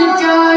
Joe.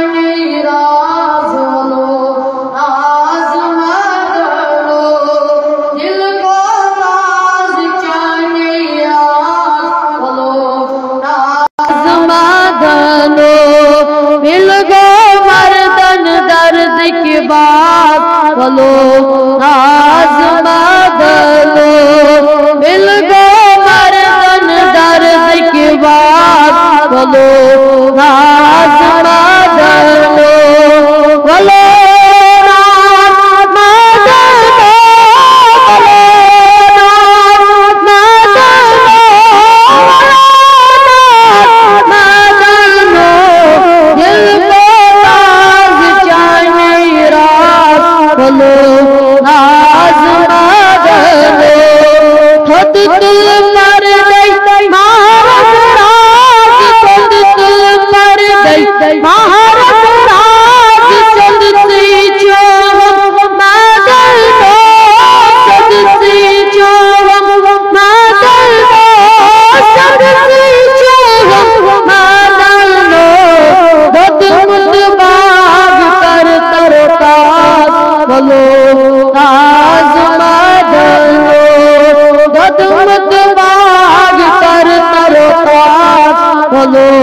کلو راز ما دلو دد مت باغ تر تر پاس کلو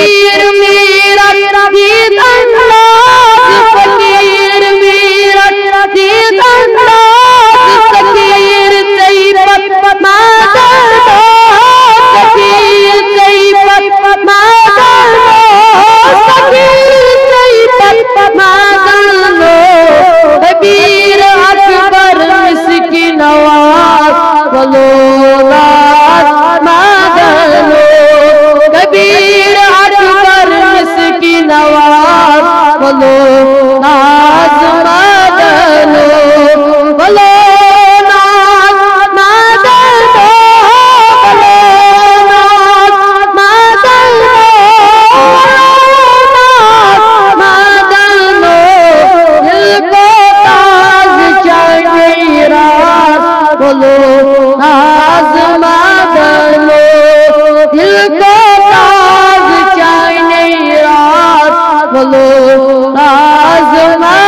फकीर मीरा जीतनाथ फकीर मीरा जीतनाथ फकीर जय पत माता फकीर जय पत माता फकीर जय पत माता लो हबीर अकबर मिसकी नवाज़ बोलो। भलो आज़ मदलो भले ना मदलो भले تاز मदलो मदलोर भलो आज़ मदलो বলো কাজ না